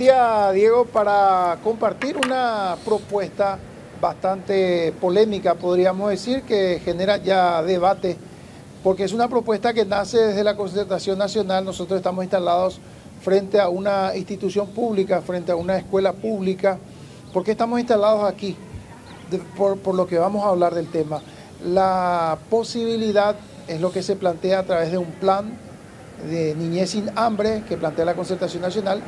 día, Diego, para compartir una propuesta bastante polémica, podríamos decir, que genera ya debate, porque es una propuesta que nace desde la Concertación Nacional. Nosotros estamos instalados frente a una institución pública, frente a una escuela pública. ¿Por qué estamos instalados aquí? por lo que vamos a hablar del tema. La posibilidad es lo que se plantea a través de un plan de niñez sin hambre que plantea la Concertación Nacional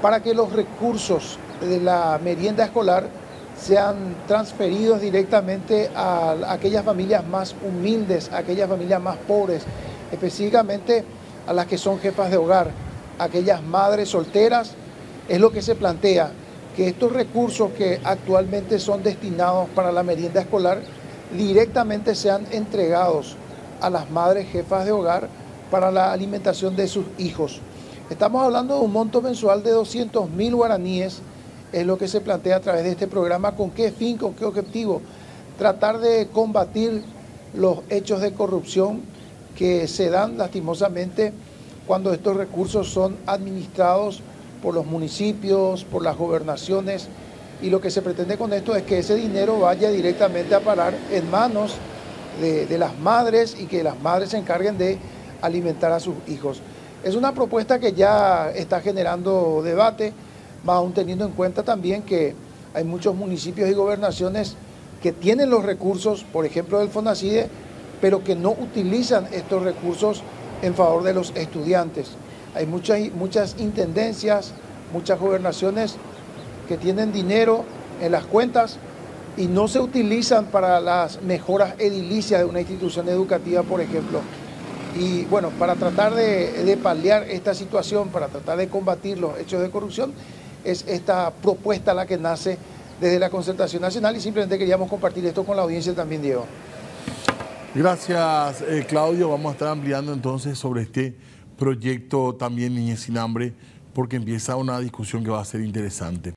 para que los recursos de la merienda escolar sean transferidos directamente a aquellas familias más humildes, a aquellas familias más pobres, específicamente a las que son jefas de hogar, aquellas madres solteras, es lo que se plantea, que estos recursos que actualmente son destinados para la merienda escolar directamente sean entregados a las madres jefas de hogar para la alimentación de sus hijos. Estamos hablando de un monto mensual de 200 mil guaraníes, es lo que se plantea a través de este programa. ¿Con qué fin, con qué objetivo? Tratar de combatir los hechos de corrupción que se dan lastimosamente cuando estos recursos son administrados por los municipios, por las gobernaciones, y lo que se pretende con esto es que ese dinero vaya directamente a parar en manos de, de las madres y que las madres se encarguen de alimentar a sus hijos. Es una propuesta que ya está generando debate, más aún teniendo en cuenta también que hay muchos municipios y gobernaciones que tienen los recursos, por ejemplo del FONACIDE, pero que no utilizan estos recursos en favor de los estudiantes. Hay muchas, muchas intendencias, muchas gobernaciones que tienen dinero en las cuentas y no se utilizan para las mejoras edilicias de una institución educativa, por ejemplo. Y bueno, para tratar de, paliar esta situación, para tratar de combatir los hechos de corrupción, es esta propuesta la que nace desde la Concertación Nacional y simplemente queríamos compartir esto con la audiencia también, Diego. Gracias, eh, Claudio. Vamos a estar ampliando entonces sobre este proyecto también Niñez sin Hambre, porque empieza una discusión que va a ser interesante.